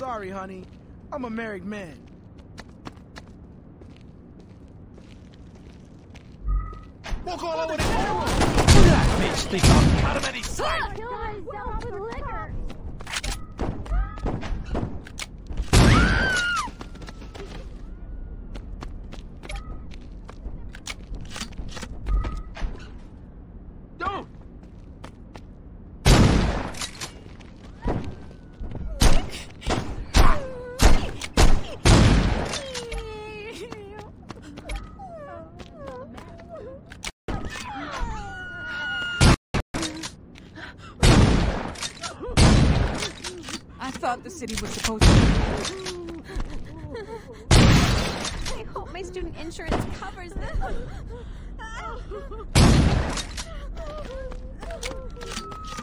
sorry, honey. I'm a married man. city was supposed to. I hope my student insurance covers this.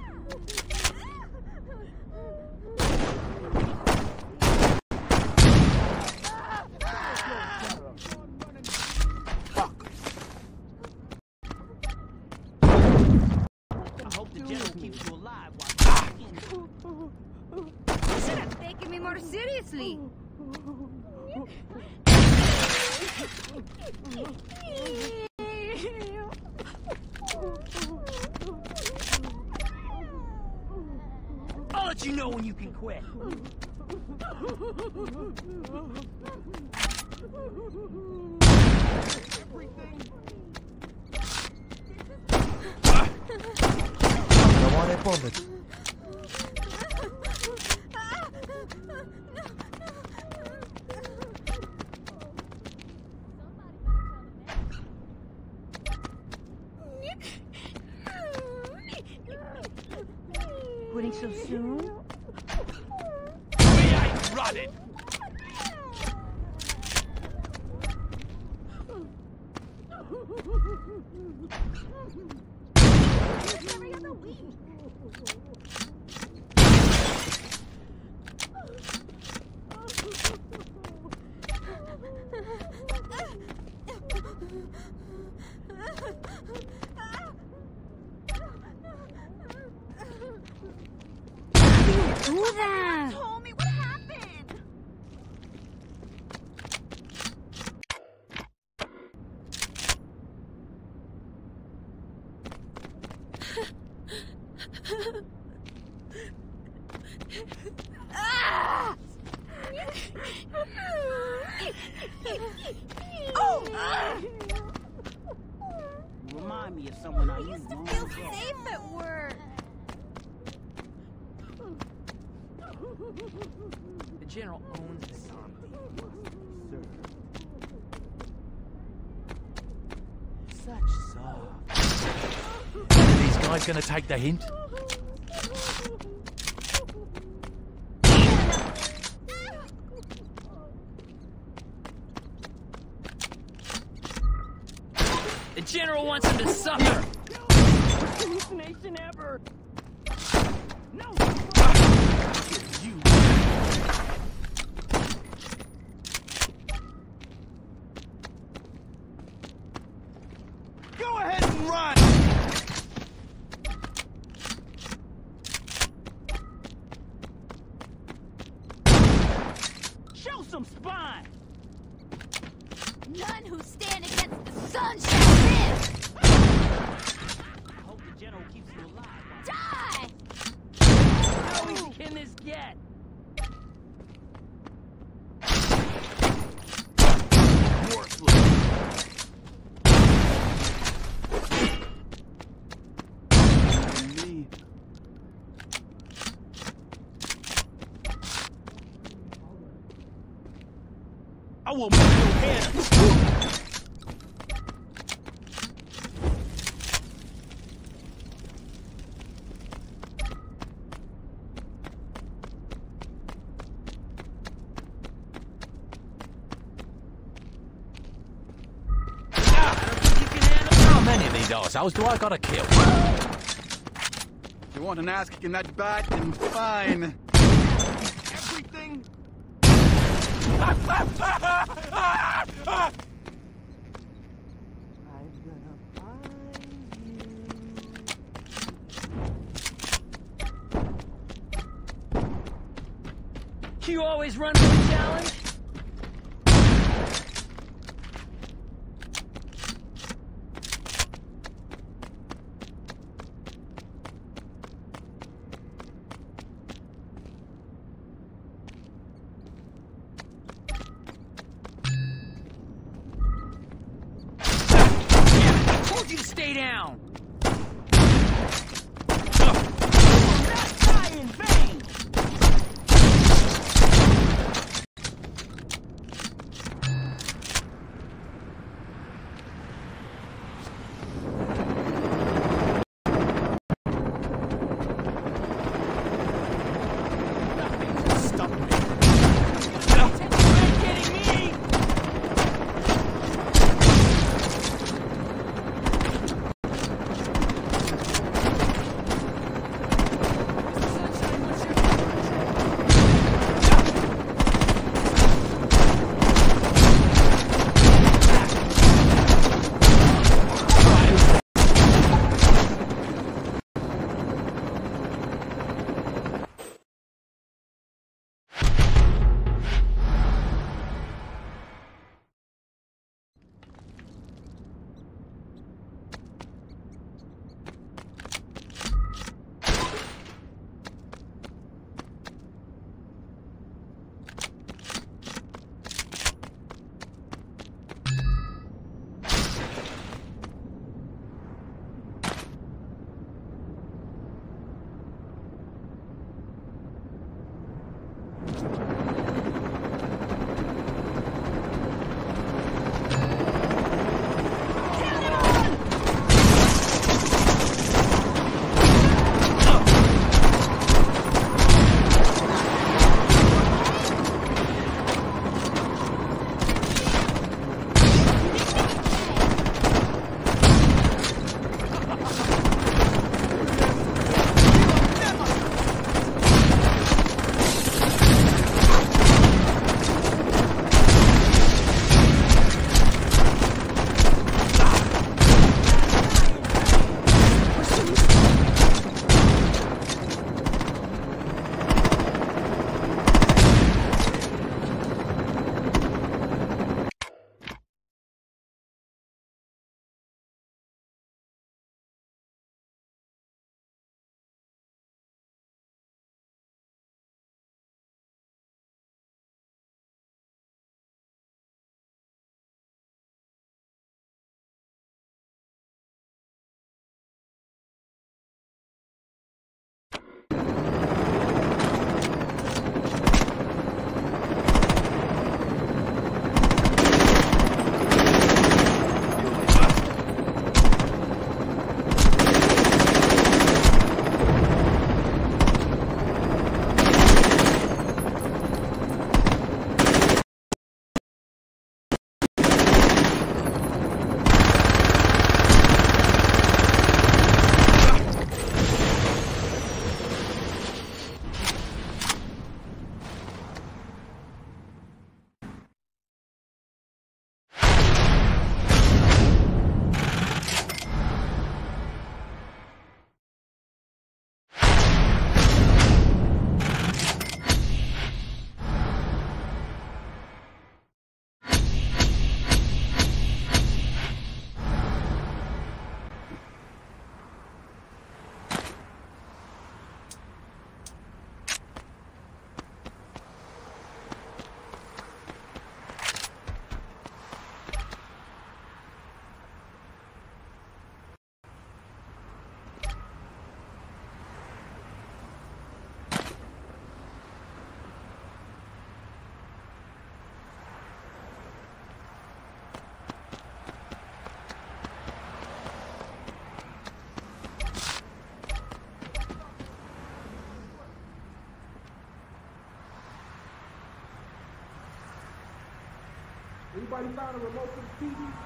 quit. Every other week. gonna take the hint. The general wants him to suffer. Ever. No. You. yourselves. Do I gotta kill? You want an ass kicking that bad, then fine. Everything. You always run for the challenge? Anybody found a remote for the TV?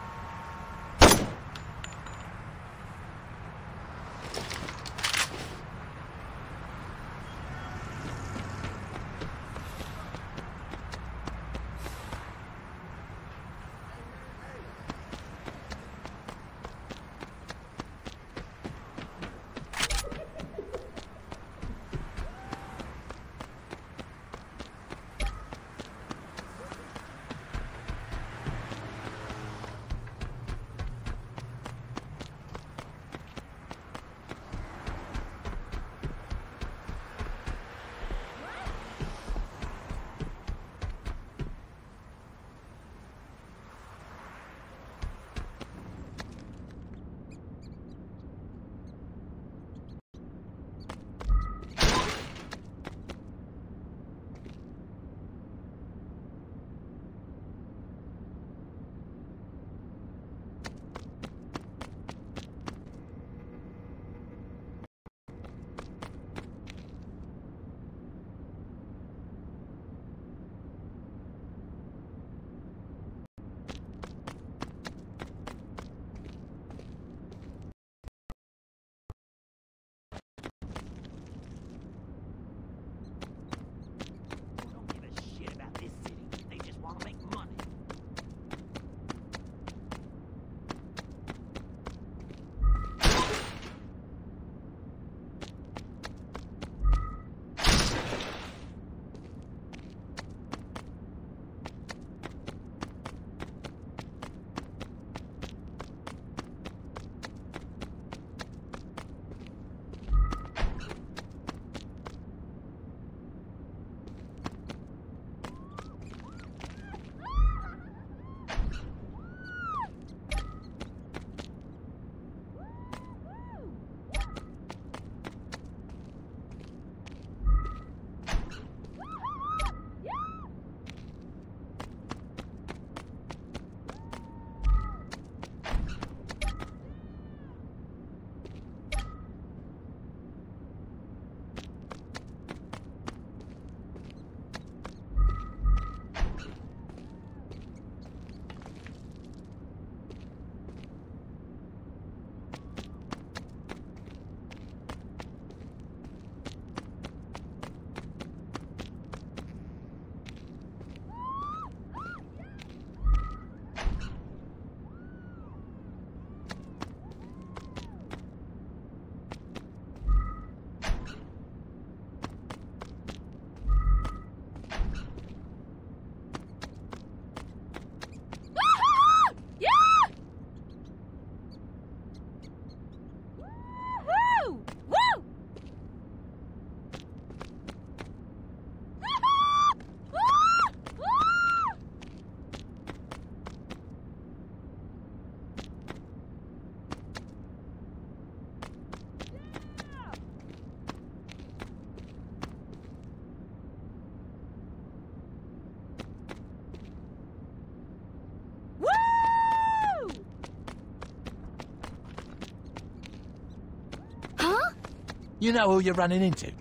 You know who you're running into?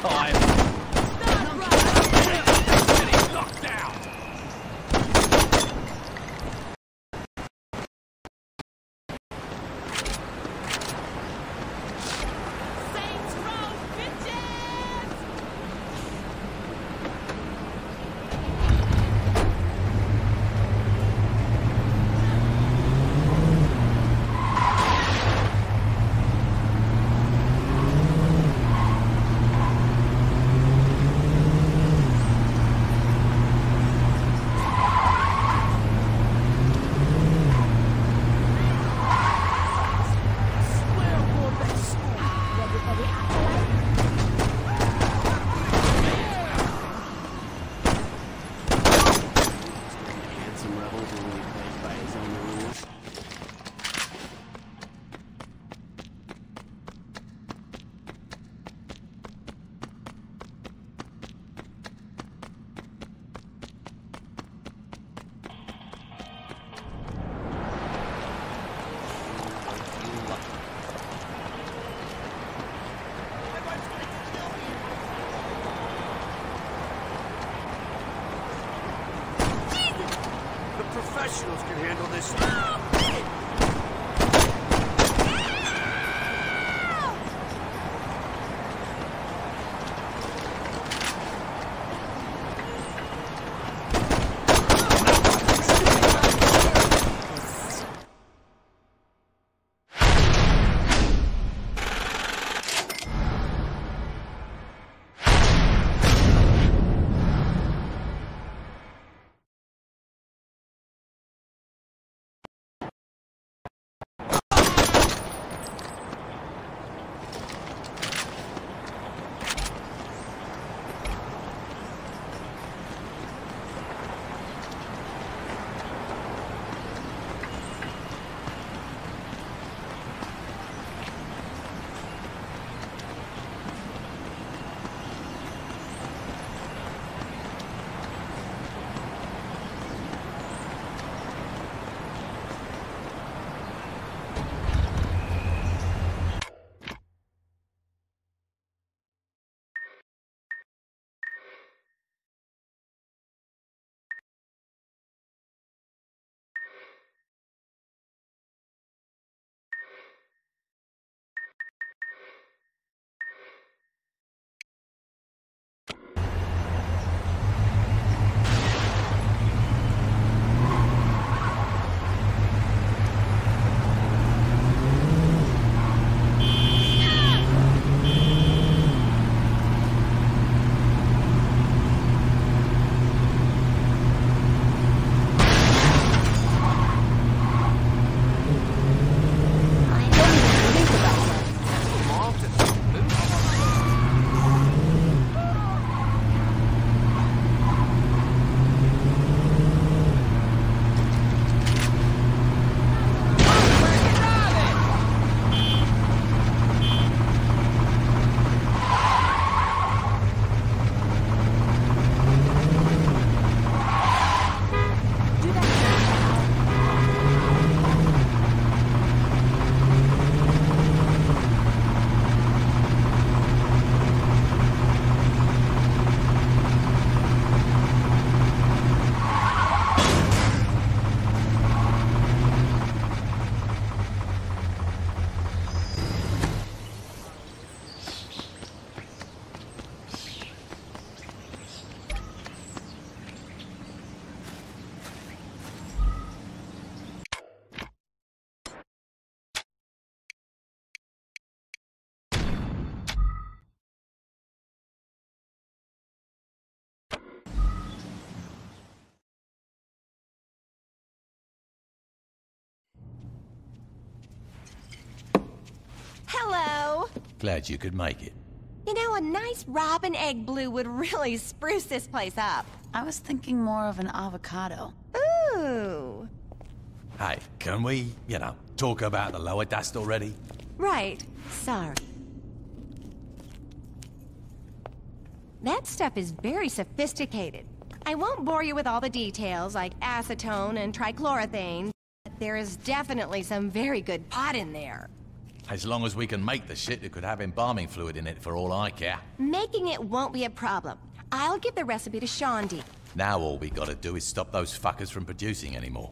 Time. Professionals can handle this. Hello! Glad you could make it. You know, a nice robin egg blue would really spruce this place up. I was thinking more of an avocado. Ooh. Hey, can we, you know, talk about the Loa Dust already? Right. Sorry. That stuff is very sophisticated. I won't bore you with all the details like acetone and trichloroethane, but there is definitely some very good pot in there. As long as we can make the shit that could have embalming fluid in it for all I care. Making it won't be a problem. I'll give the recipe to Shaundi. Now all we gotta do is stop those fuckers from producing anymore.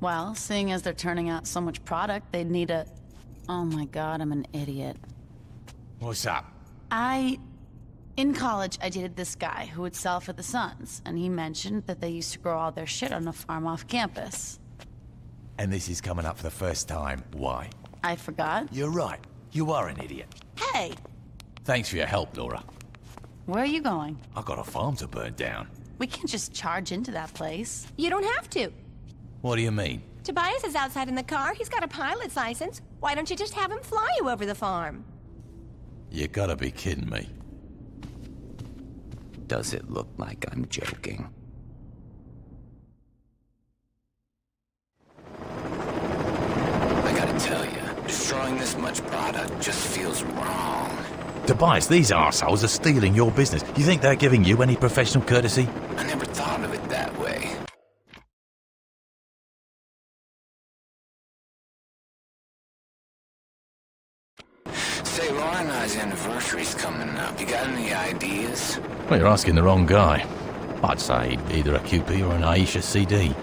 Well, seeing as they're turning out so much product, they'd need a... Oh my god, I'm an idiot. What's up? I... In college, I dated this guy who would sell for the Sons, and he mentioned that they used to grow all their shit on a farm off campus. And this is coming up for the first time. Why? I forgot. You're right. You are an idiot. Hey! Thanks for your help, Laura. Where are you going? I've got a farm to burn down. We can't just charge into that place. You don't have to. What do you mean? Tobias is outside in the car. He's got a pilot's license. Why don't you just have him fly you over the farm? You gotta be kidding me. Does it look like I'm joking? I gotta tell you, destroying this much product just feels wrong. Tobias, these arseholes are stealing your business. You think they're giving you any professional courtesy? I never thought of it that way. Say, Laura and I's anniversary's coming up. You got any ideas? Well, you're asking the wrong guy. I'd say either a QP or an Aisha CD.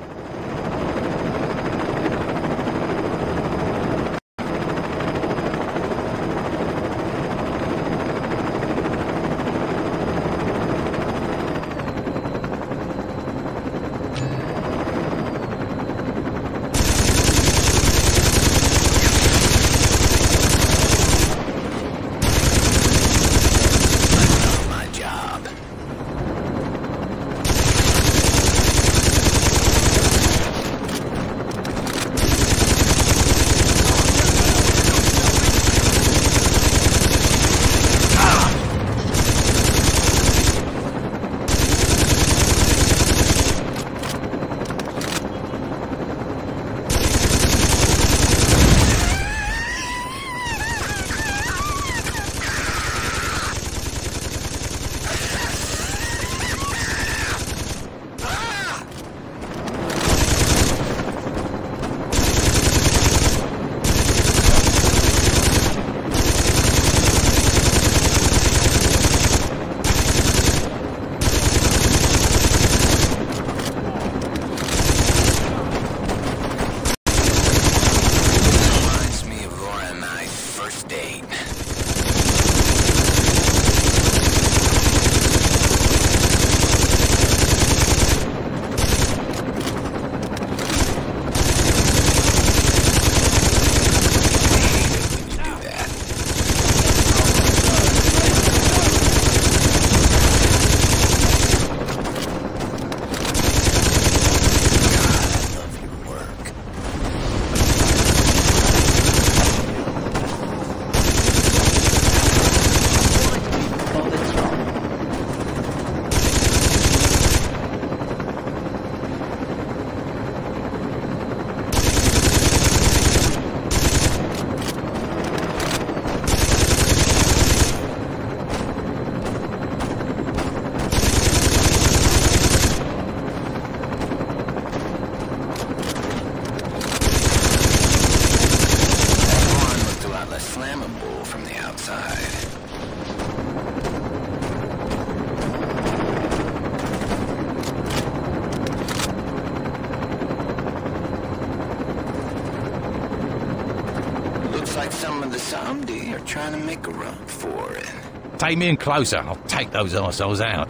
Like some of the Samedi are trying to make a run for it. Take me in closer. I'll take those arseholes out.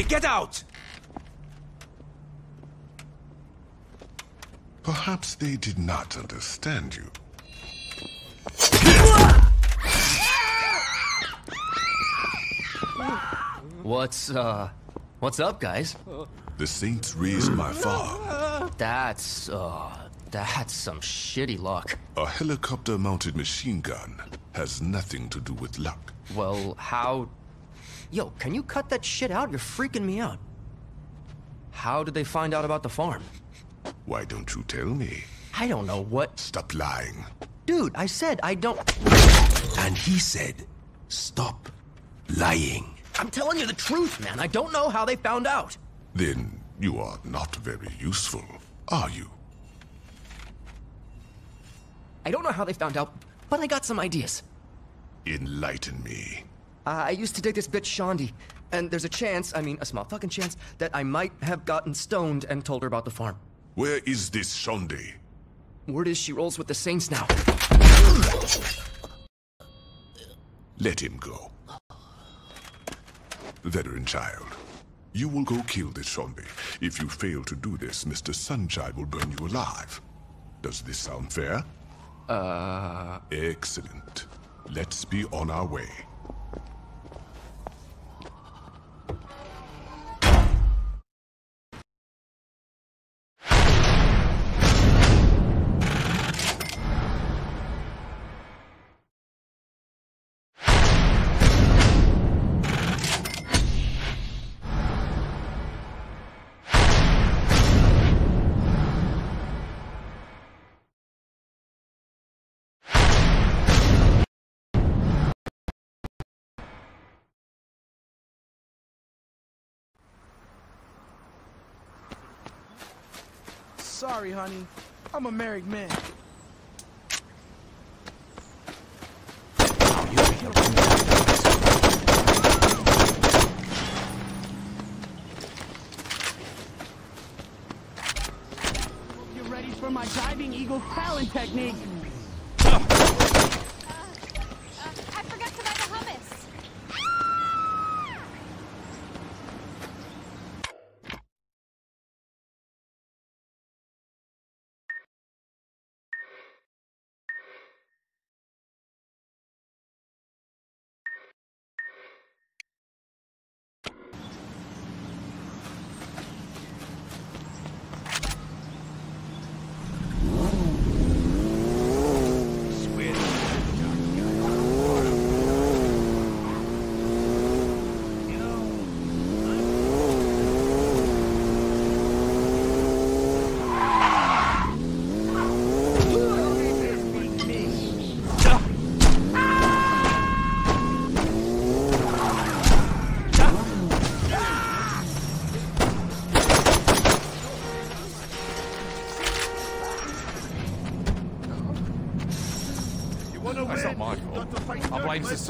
Everybody, get out! Perhaps they did not understand you. What's, uh, what's up, guys? The Saints razed my farm. That's, uh, that's some shitty luck. A helicopter mounted machine gun has nothing to do with luck. Well, how... Yo, can you cut that shit out? You're freaking me out. How did they find out about the farm? Why don't you tell me? I don't know what... Stop lying. Dude, I said I don't... And he said, stop lying. I'm telling you the truth, man. I don't know how they found out. Then you are not very useful, are you? I don't know how they found out, but I got some ideas. Enlighten me. Uh, I used to date this bitch Shaundi, and there's a chance, I mean a small fucking chance, that I might have gotten stoned and told her about the farm. Where is this Shaundi? Word is she rolls with the Saints now. Let him go. Veteran child, you will go kill this Shaundi. If you fail to do this, Mr. Sunshine will burn you alive. Does this sound fair? Uh... Excellent. Let's be on our way. Sorry, honey. I'm a married man. You're ready for my diving eagle Fallon technique.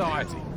society.